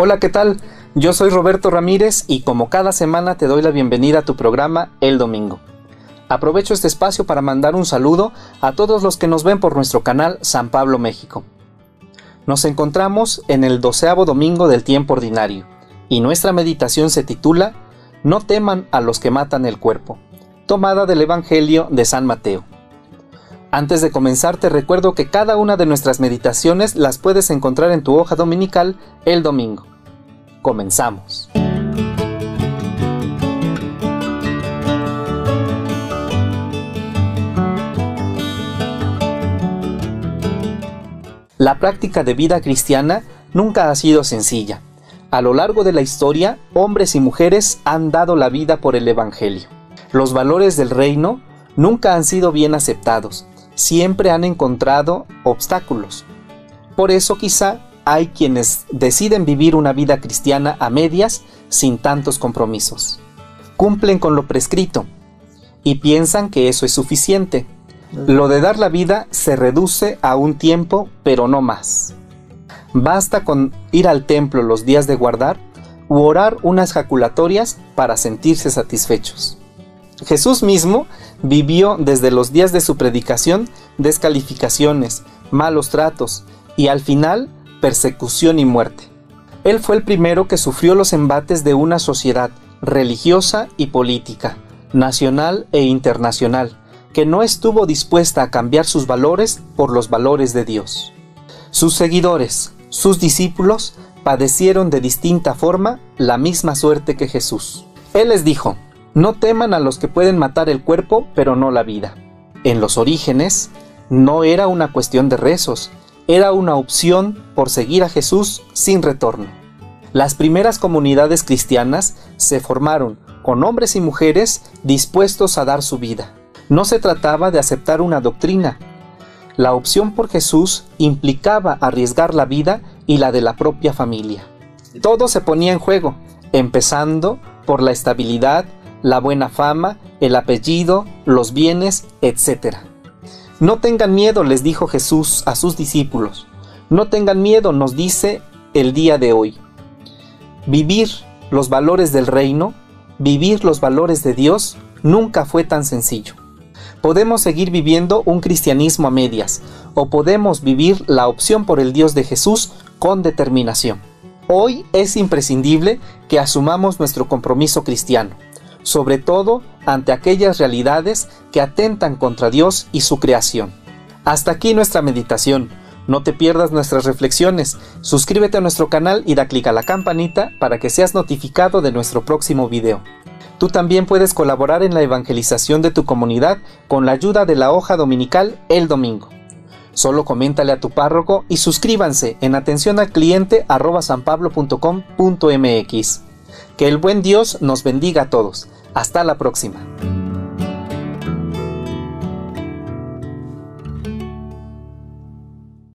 Hola, ¿qué tal? Yo soy Roberto Ramírez y como cada semana te doy la bienvenida a tu programa El Domingo. Aprovecho este espacio para mandar un saludo a todos los que nos ven por nuestro canal San Pablo México. Nos encontramos en el doceavo domingo del tiempo ordinario y nuestra meditación se titula No teman a los que matan el cuerpo, tomada del Evangelio de San Mateo. Antes de comenzar te recuerdo que cada una de nuestras meditaciones las puedes encontrar en tu hoja dominical el domingo. Comenzamos. La práctica de vida cristiana nunca ha sido sencilla. A lo largo de la historia, hombres y mujeres han dado la vida por el Evangelio. Los valores del reino nunca han sido bien aceptados, siempre han encontrado obstáculos. Por eso quizá hay quienes deciden vivir una vida cristiana a medias sin tantos compromisos. Cumplen con lo prescrito y piensan que eso es suficiente. Lo de dar la vida se reduce a un tiempo, pero no más. Basta con ir al templo los días de guardar u orar unas jaculatorias para sentirse satisfechos. Jesús mismo vivió desde los días de su predicación descalificaciones, malos tratos y al final persecución y muerte. Él fue el primero que sufrió los embates de una sociedad religiosa y política, nacional e internacional, que no estuvo dispuesta a cambiar sus valores por los valores de Dios. Sus seguidores, sus discípulos, padecieron de distinta forma la misma suerte que Jesús. Él les dijo, no teman a los que pueden matar el cuerpo, pero no la vida. En los orígenes, no era una cuestión de rezos, era una opción por seguir a Jesús sin retorno. Las primeras comunidades cristianas se formaron con hombres y mujeres dispuestos a dar su vida. No se trataba de aceptar una doctrina. La opción por Jesús implicaba arriesgar la vida y la de la propia familia. Todo se ponía en juego, empezando por la estabilidad la buena fama, el apellido, los bienes, etc. No tengan miedo, les dijo Jesús a sus discípulos. No tengan miedo, nos dice el día de hoy. Vivir los valores del reino, vivir los valores de Dios, nunca fue tan sencillo. Podemos seguir viviendo un cristianismo a medias, o podemos vivir la opción por el Dios de Jesús con determinación. Hoy es imprescindible que asumamos nuestro compromiso cristiano sobre todo ante aquellas realidades que atentan contra Dios y su creación. Hasta aquí nuestra meditación. No te pierdas nuestras reflexiones. Suscríbete a nuestro canal y da clic a la campanita para que seas notificado de nuestro próximo video. Tú también puedes colaborar en la evangelización de tu comunidad con la ayuda de la hoja dominical El Domingo. Solo coméntale a tu párroco y suscríbanse en atención al cliente. Que el buen Dios nos bendiga a todos. Hasta la próxima.